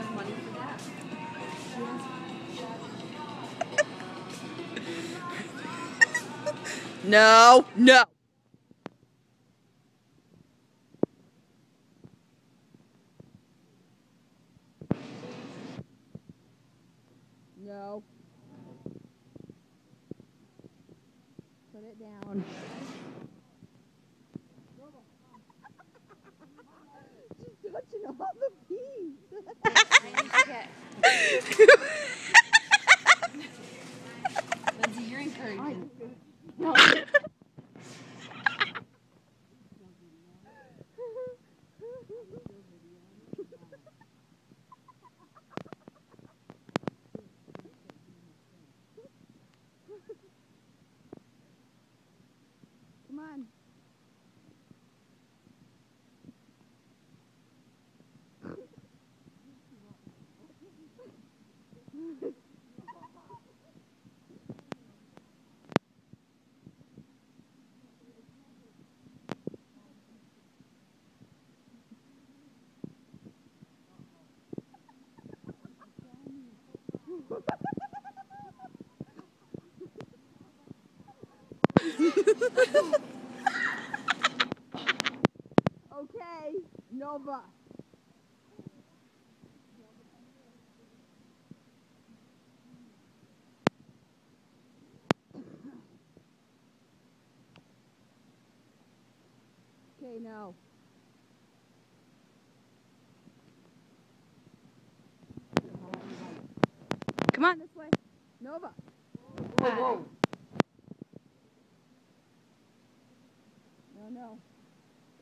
No, no. No. Put it down. Lindsay, you're encouraging. No. Come on. Okay, Nova. Okay, no. Come on, this way. Nova. Whoa, No, no.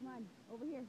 Come on, over here.